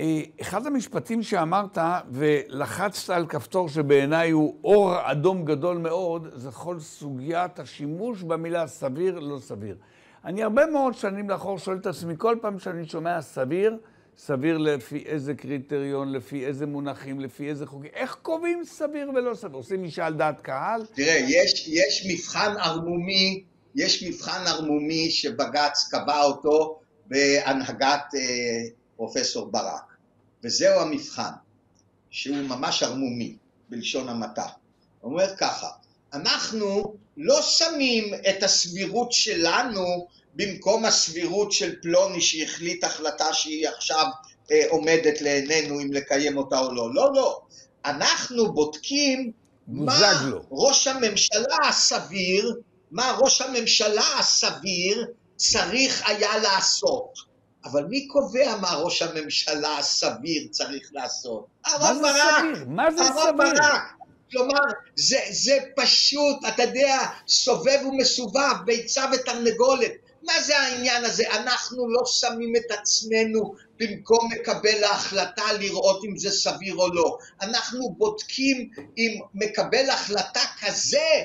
אה, אחד המשפטים שאמרת, ולחצת על כפתור שבעיניי הוא אור אדום גדול מאוד, זה כל סוגיית השימוש במילה סביר, לא סביר. אני הרבה מאוד שנים לאחור שואל את עצמי, כל פעם שאני שומע סביר, סביר לפי איזה קריטריון, לפי איזה מונחים, לפי איזה חוקים. איך קובעים סביר ולא סביר? עושים משאל דעת קהל? תראה, יש, יש מבחן ערמומי, יש מבחן ערמומי שבג"ץ קבע אותו בהנהגת אה, פרופסור ברק. וזהו המבחן, שהוא ממש ערמומי, בלשון המעטה. הוא אומר ככה, אנחנו לא שמים את הסבירות שלנו במקום הסבירות של פלוני שהחליט החלטה שהיא עכשיו אה, עומדת לעינינו אם לקיים אותה או לא. לא, לא. אנחנו בודקים מה לו. ראש הממשלה הסביר, מה ראש הממשלה הסביר צריך היה לעשות. אבל מי קובע מה ראש הממשלה הסביר צריך לעשות? אהרן ברק. מה זה סביר? ברק. כלומר, זה, זה פשוט, אתה יודע, סובב ומסובב, ביצה ותרנגולת. מה זה העניין הזה? אנחנו לא שמים את עצמנו במקום מקבל ההחלטה לראות אם זה סביר או לא. אנחנו בודקים אם מקבל החלטה כזה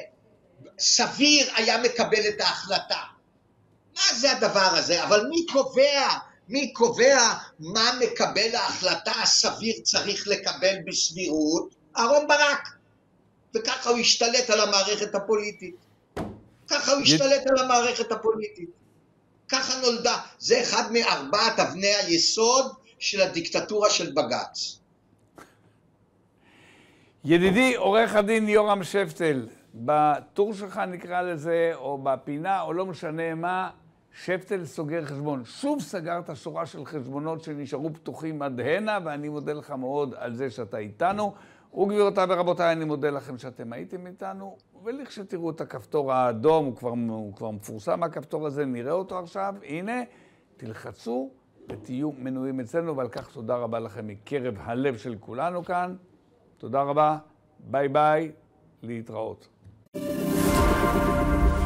סביר היה מקבל את ההחלטה. מה זה הדבר הזה? אבל מי קובע? מי קובע מה מקבל ההחלטה הסביר צריך לקבל בסבירות? אהרן ברק. וככה הוא השתלט על המערכת הפוליטית. ככה הוא השתלט על המערכת הפוליטית. ככה נולדה. זה אחד מארבעת אבני היסוד של הדיקטטורה של בג"ץ. ידידי עורך הדין יורם שפטל, בטור שלך נקרא לזה, או בפינה, או לא משנה מה, שפטל סוגר חשבון. שוב סגרת שורה של חשבונות שנשארו פתוחים עד הנה, ואני מודה לך מאוד על זה שאתה איתנו. וגבירותיי ורבותיי, אני מודה לכם שאתם הייתם איתנו, ולכשתראו את הכפתור האדום, הוא כבר, הוא כבר מפורסם הכפתור הזה, נראה אותו עכשיו, הנה, תלחצו ותהיו מנויים אצלנו, ועל כך תודה רבה לכם מקרב הלב של כולנו כאן. תודה רבה, ביי ביי, להתראות. thank you